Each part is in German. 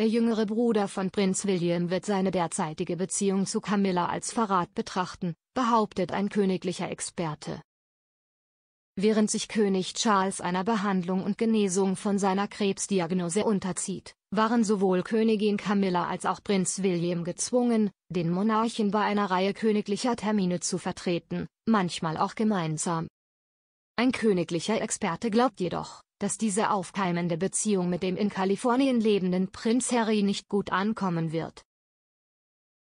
der jüngere Bruder von Prinz William wird seine derzeitige Beziehung zu Camilla als Verrat betrachten, behauptet ein königlicher Experte. Während sich König Charles einer Behandlung und Genesung von seiner Krebsdiagnose unterzieht, waren sowohl Königin Camilla als auch Prinz William gezwungen, den Monarchen bei einer Reihe königlicher Termine zu vertreten, manchmal auch gemeinsam. Ein königlicher Experte glaubt jedoch, dass diese aufkeimende Beziehung mit dem in Kalifornien lebenden Prinz Harry nicht gut ankommen wird.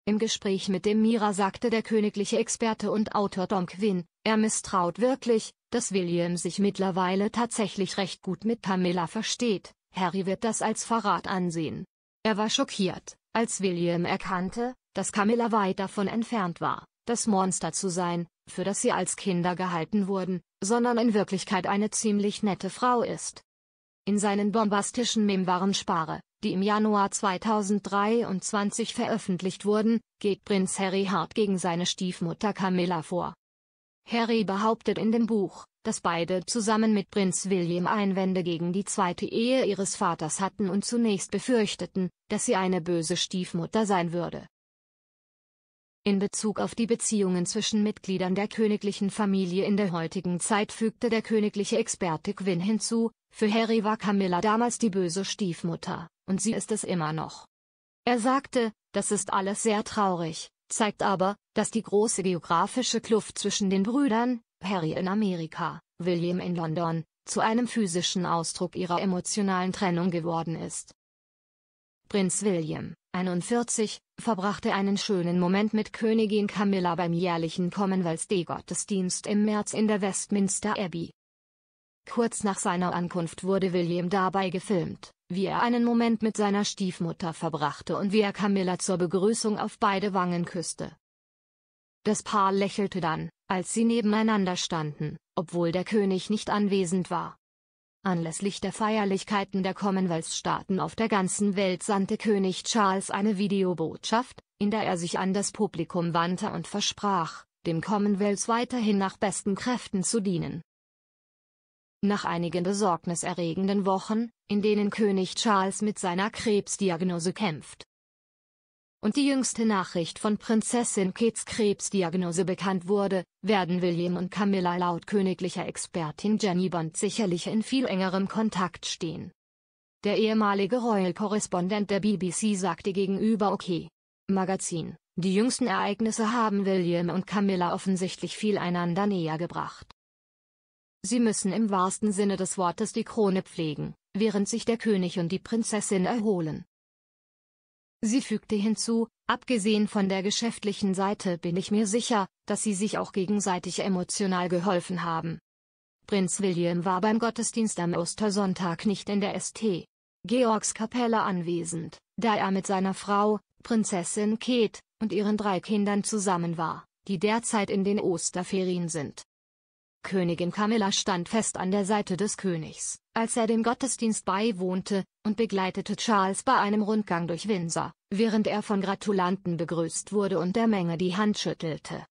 Im Gespräch mit dem Mira sagte der königliche Experte und Autor Tom Quinn, er misstraut wirklich, dass William sich mittlerweile tatsächlich recht gut mit Camilla versteht, Harry wird das als Verrat ansehen. Er war schockiert, als William erkannte, dass Camilla weit davon entfernt war, das Monster zu sein, für das sie als Kinder gehalten wurden, sondern in Wirklichkeit eine ziemlich nette Frau ist. In seinen bombastischen Memoiren Spare, die im Januar 2023 veröffentlicht wurden, geht Prinz Harry hart gegen seine Stiefmutter Camilla vor. Harry behauptet in dem Buch, dass beide zusammen mit Prinz William Einwände gegen die zweite Ehe ihres Vaters hatten und zunächst befürchteten, dass sie eine böse Stiefmutter sein würde. In Bezug auf die Beziehungen zwischen Mitgliedern der königlichen Familie in der heutigen Zeit fügte der königliche Experte Quinn hinzu, für Harry war Camilla damals die böse Stiefmutter, und sie ist es immer noch. Er sagte, das ist alles sehr traurig, zeigt aber, dass die große geografische Kluft zwischen den Brüdern, Harry in Amerika, William in London, zu einem physischen Ausdruck ihrer emotionalen Trennung geworden ist. Prinz William, 41, verbrachte einen schönen Moment mit Königin Camilla beim jährlichen Commonwealth Day Gottesdienst im März in der Westminster Abbey. Kurz nach seiner Ankunft wurde William dabei gefilmt, wie er einen Moment mit seiner Stiefmutter verbrachte und wie er Camilla zur Begrüßung auf beide Wangen küsste. Das Paar lächelte dann, als sie nebeneinander standen, obwohl der König nicht anwesend war. Anlässlich der Feierlichkeiten der Commonwealth-Staaten auf der ganzen Welt sandte König Charles eine Videobotschaft, in der er sich an das Publikum wandte und versprach, dem Commonwealth weiterhin nach besten Kräften zu dienen. Nach einigen besorgniserregenden Wochen, in denen König Charles mit seiner Krebsdiagnose kämpft, und die jüngste Nachricht von Prinzessin Kates Krebsdiagnose bekannt wurde, werden William und Camilla laut königlicher Expertin Jenny Bond sicherlich in viel engerem Kontakt stehen. Der ehemalige Royal-Korrespondent der BBC sagte gegenüber OK. Magazin, die jüngsten Ereignisse haben William und Camilla offensichtlich viel einander näher gebracht. Sie müssen im wahrsten Sinne des Wortes die Krone pflegen, während sich der König und die Prinzessin erholen. Sie fügte hinzu, abgesehen von der geschäftlichen Seite bin ich mir sicher, dass sie sich auch gegenseitig emotional geholfen haben. Prinz William war beim Gottesdienst am Ostersonntag nicht in der St. Georgskapelle anwesend, da er mit seiner Frau, Prinzessin Kate, und ihren drei Kindern zusammen war, die derzeit in den Osterferien sind. Königin Camilla stand fest an der Seite des Königs, als er dem Gottesdienst beiwohnte, und begleitete Charles bei einem Rundgang durch Windsor, während er von Gratulanten begrüßt wurde und der Menge die Hand schüttelte.